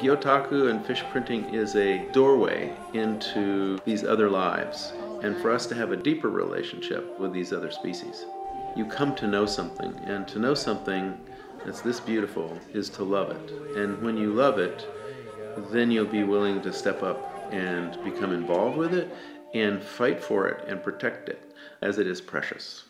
Gyotaku and fish printing is a doorway into these other lives and for us to have a deeper relationship with these other species. You come to know something, and to know something that's this beautiful is to love it. And when you love it, then you'll be willing to step up and become involved with it and fight for it and protect it as it is precious.